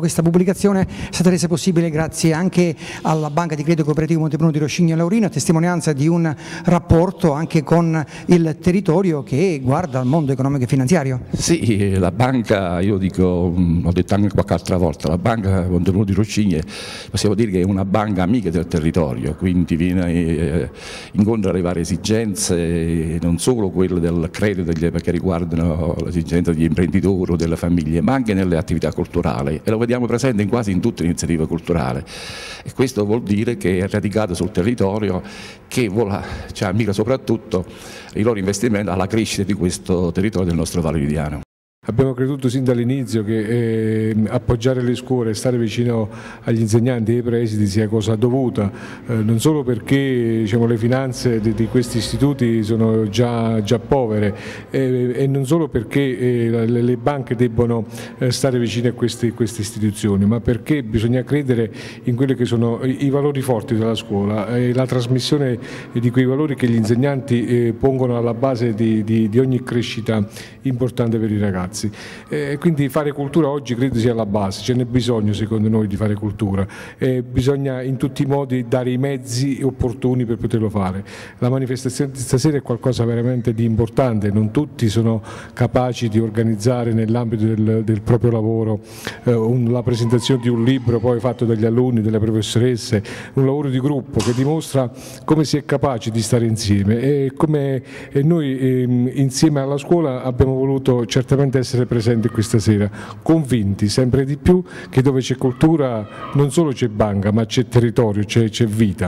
Questa pubblicazione è stata resa possibile grazie anche alla Banca di Credito Cooperativo Montepruno di Roscigno e Laurino, a testimonianza di un rapporto anche con il territorio che guarda al mondo economico e finanziario. Sì, la banca, io dico, mm, ho detto anche qualche altra volta, la Banca Montepruno di Roscigno possiamo dire che è una banca amica del territorio, quindi viene eh, incontra le varie esigenze, non solo quelle del credito che riguardano l'esigenza degli imprenditori o delle famiglie, ma anche nelle attività culturali. Vediamo presente in quasi in tutte le iniziative culturali e questo vuol dire che è radicato sul territorio che vuole, cioè, mira soprattutto i loro investimenti alla crescita di questo territorio del nostro Valle Lidiano. Abbiamo creduto sin dall'inizio che eh, appoggiare le scuole stare vicino agli insegnanti e ai presidi sia cosa dovuta, eh, non solo perché diciamo, le finanze di, di, questi istituti sono già, già povere eh, e non solo perché eh, le, le, banche debbono eh, stare vicine a queste, queste, istituzioni, ma perché bisogna credere in quelli che sono i, i valori forti della scuola e la trasmissione di quei valori che gli insegnanti eh, pongono alla base di, di, di ogni crescita importante per i ragazzi ragazzi. Eh, quindi fare cultura oggi credo sia la base, ce n'è bisogno secondo noi di fare cultura, eh, bisogna in tutti i modi dare i mezzi opportuni per poterlo fare. La manifestazione di stasera è qualcosa veramente di importante, non tutti sono capaci di organizzare nell'ambito del, del, proprio lavoro eh, un, la presentazione di un libro poi fatto dagli alunni, dalle professoresse, un lavoro di gruppo che dimostra come si è capaci di stare insieme e come noi ehm, insieme alla scuola abbiamo voluto certamente essere essere presenti questa sera, convinti sempre di più che dove c'è cultura non solo c'è banca ma c'è territorio, c'è vita.